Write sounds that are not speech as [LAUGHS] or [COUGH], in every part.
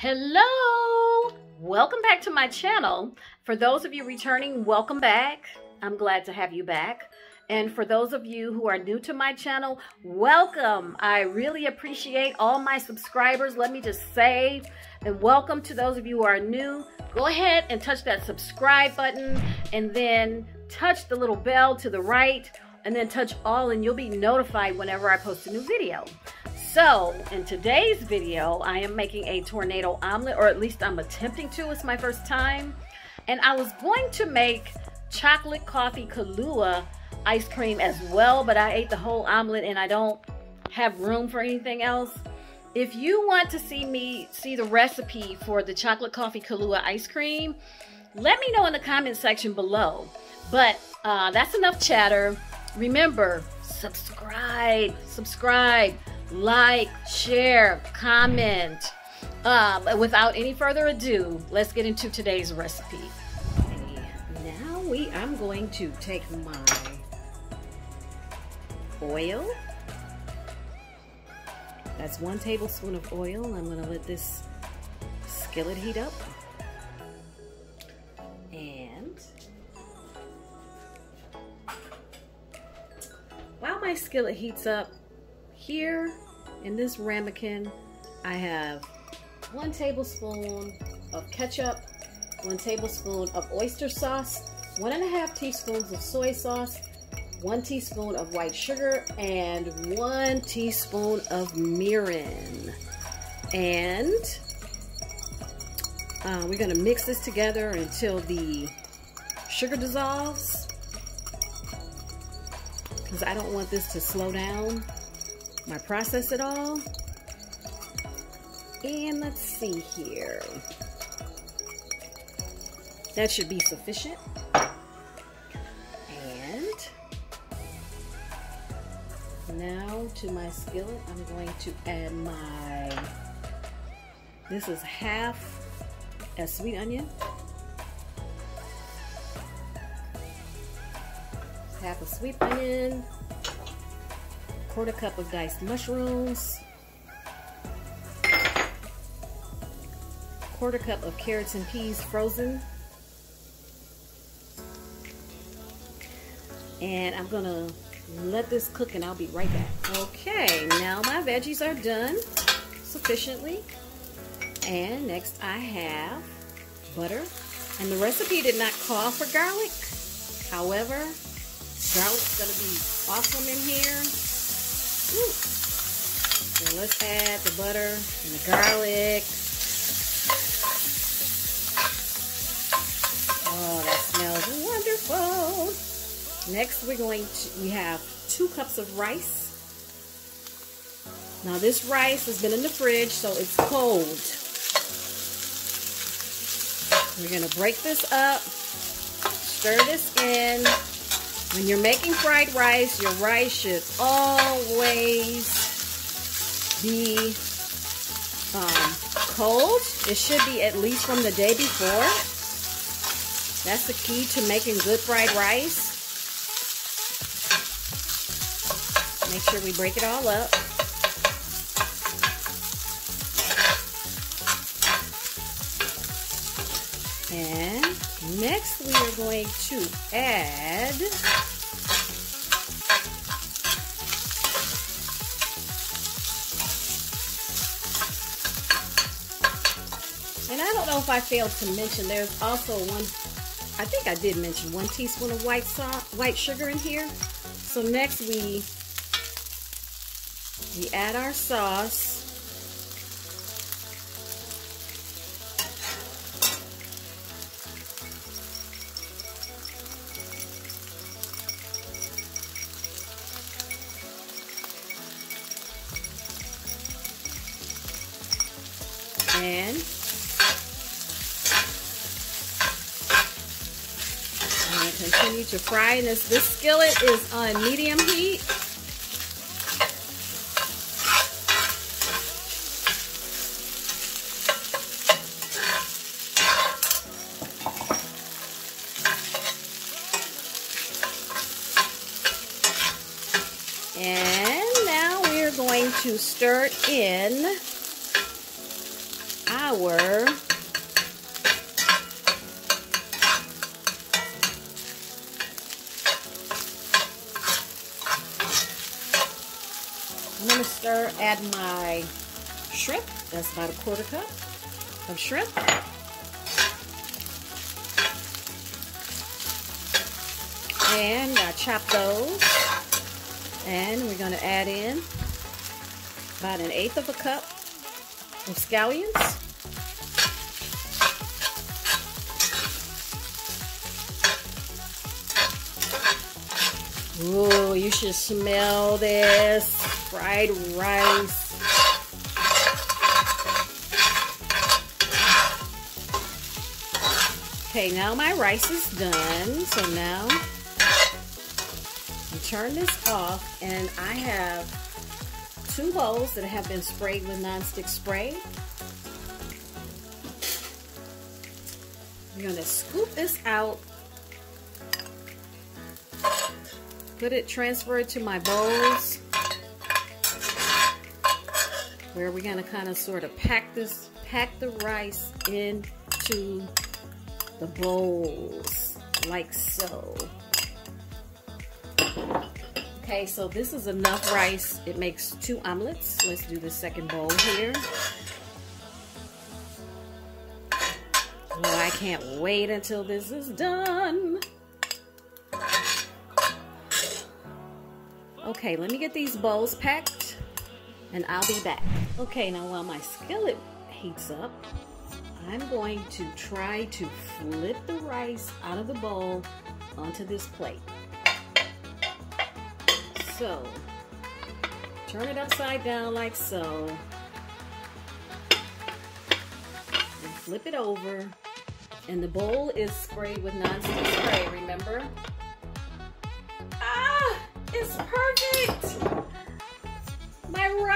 Hello! Welcome back to my channel. For those of you returning, welcome back. I'm glad to have you back. And for those of you who are new to my channel, welcome. I really appreciate all my subscribers. Let me just say, and welcome to those of you who are new. Go ahead and touch that subscribe button and then touch the little bell to the right and then touch all and you'll be notified whenever I post a new video. So, in today's video, I am making a tornado omelet, or at least I'm attempting to. It's my first time. And I was going to make chocolate coffee Kahlua ice cream as well, but I ate the whole omelet and I don't have room for anything else. If you want to see me see the recipe for the chocolate coffee Kahlua ice cream, let me know in the comment section below. But uh, that's enough chatter. Remember, subscribe, subscribe like, share, comment. Um, without any further ado, let's get into today's recipe. Okay, now we, I'm going to take my oil. That's one tablespoon of oil. I'm going to let this skillet heat up. And while my skillet heats up, here in this ramekin, I have one tablespoon of ketchup, one tablespoon of oyster sauce, one and a half teaspoons of soy sauce, one teaspoon of white sugar, and one teaspoon of mirin. And uh, we're going to mix this together until the sugar dissolves because I don't want this to slow down my process at all. And let's see here. That should be sufficient. And now to my skillet, I'm going to add my, this is half a sweet onion. Half a sweet onion, quarter cup of diced mushrooms, quarter cup of carrots and peas frozen, and I'm gonna let this cook and I'll be right back. Okay, now my veggies are done sufficiently. And next I have butter. And the recipe did not call for garlic. However, garlic's gonna be awesome in here. So let's add the butter and the garlic. Oh, that smells wonderful. Next, we're going to, we have two cups of rice. Now this rice has been in the fridge, so it's cold. We're to break this up, stir this in, when you're making fried rice, your rice should always be um, cold. It should be at least from the day before. That's the key to making good fried rice. Make sure we break it all up. And next we are going to add And I don't know if I failed to mention, there's also one, I think I did mention one teaspoon of white salt, white sugar in here. So next we, we add our sauce. And going to continue to fry. And this, this skillet is on medium heat. And now we're going to stir in our I'm going to stir, add my shrimp. That's about a quarter cup of shrimp. And I chop those. And we're going to add in about an eighth of a cup of scallions. Ooh, you should smell this fried rice. Okay, now my rice is done. So now you turn this off and I have two bowls that have been sprayed with nonstick spray. I'm gonna scoop this out put it, transfer it to my bowls where we're gonna kind of sort of pack this, pack the rice into the bowls like so. Okay, so this is enough rice. It makes two omelets. Let's do the second bowl here. Oh, I can't wait until this is done. Okay, let me get these bowls packed and I'll be back. Okay, now while my skillet heats up, I'm going to try to flip the rice out of the bowl onto this plate. So, turn it upside down like so. And flip it over. And the bowl is sprayed with nonstick spray, remember?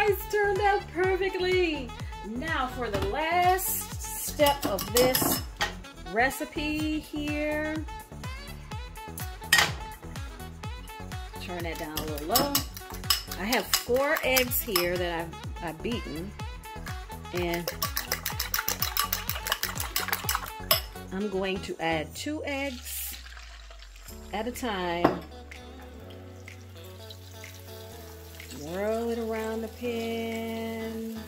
Rice turned out perfectly. Now for the last step of this recipe here. Turn that down a little low. I have four eggs here that I've, I've beaten. And I'm going to add two eggs at a time Swirl it around the pan.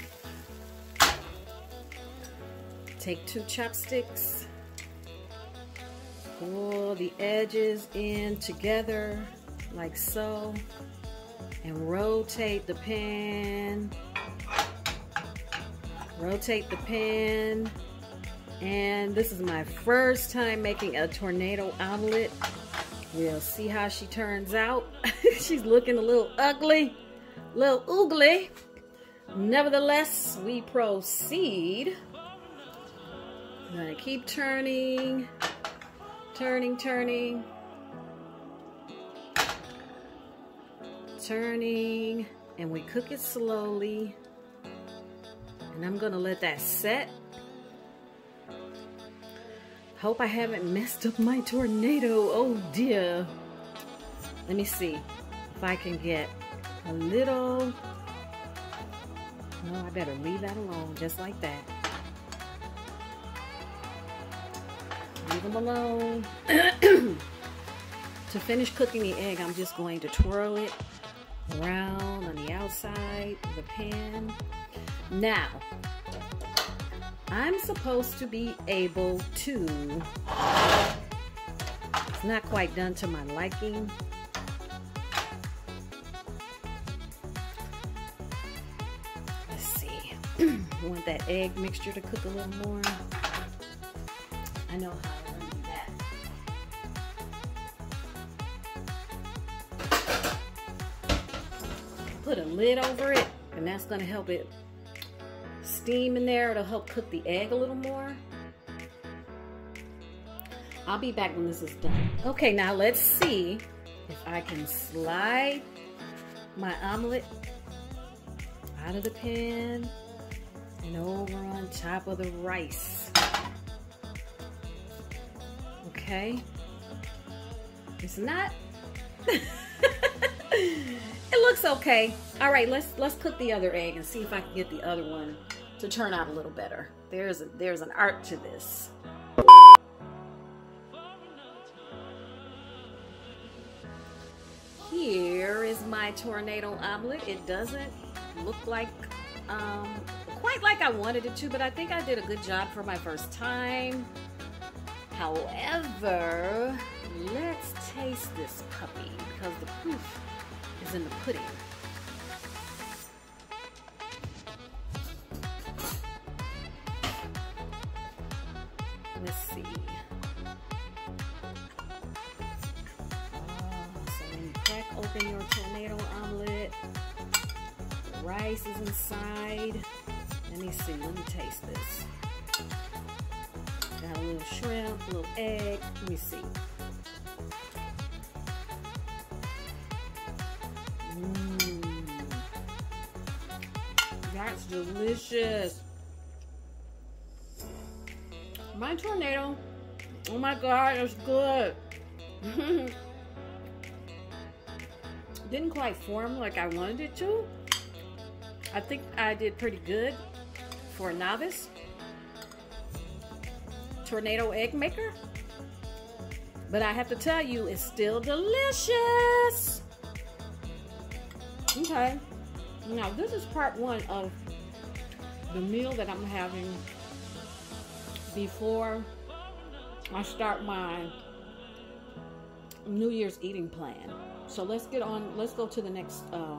Take two chopsticks. Pull the edges in together like so. And rotate the pan. Rotate the pan. And this is my first time making a tornado omelet. We'll see how she turns out. [LAUGHS] She's looking a little ugly little oogly. Nevertheless, we proceed. I'm gonna keep turning, turning, turning, turning, and we cook it slowly. And I'm gonna let that set. Hope I haven't messed up my tornado. Oh dear. Let me see if I can get a little, no, I better leave that alone, just like that. Leave them alone. [CLEARS THROAT] to finish cooking the egg, I'm just going to twirl it around on the outside of the pan. Now, I'm supposed to be able to, it's not quite done to my liking, [CLEARS THROAT] want that egg mixture to cook a little more. I know how to do that. Put a lid over it, and that's gonna help it steam in there. It'll help cook the egg a little more. I'll be back when this is done. Okay, now let's see if I can slide my omelet out of the pan top of the rice. Okay. It's not [LAUGHS] it looks okay. All right, let's let's cook the other egg and see if I can get the other one to turn out a little better. There's a, there's an art to this. Here is my tornado omelet. It doesn't look like um, quite like I wanted it to, but I think I did a good job for my first time. However, let's taste this puppy because the proof is in the pudding. Let's see. Oh, so crack open your tornado omelet, rice is inside. Let me see, let me taste this. Got a little shrimp, a little egg. Let me see. Mmm. That's delicious. My tornado, oh my God, it's good. [LAUGHS] Didn't quite form like I wanted it to. I think I did pretty good for a novice. Tornado egg maker. But I have to tell you, it's still delicious. Okay. Now, this is part one of the meal that I'm having before I start my New Year's eating plan. So let's get on, let's go to the next uh,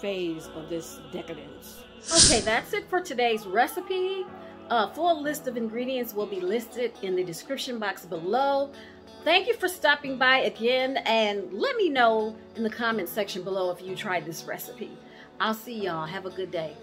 phase of this decadence. Okay, that's it for today's recipe. A full list of ingredients will be listed in the description box below. Thank you for stopping by again and let me know in the comment section below if you tried this recipe. I'll see y'all. Have a good day.